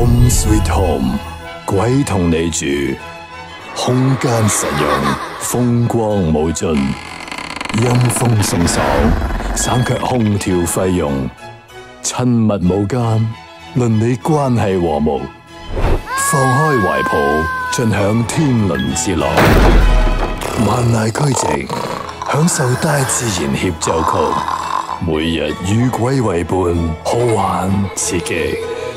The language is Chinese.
Home Sweet Home，鬼同你住，空间实用，风光无尽，阴风送爽，省却空调费用，亲密无间，邻里关系和睦，放开怀抱，尽享天伦之乐，万籁俱寂，享受大自然协奏曲，每日与鬼为伴，好玩刺激。